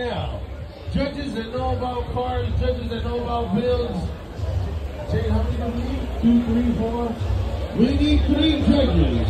now. Judges that know about cars, judges that know about bills. Jay, how many do we need? Two, three, four? We need three judges.